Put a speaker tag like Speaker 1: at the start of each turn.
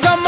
Speaker 1: come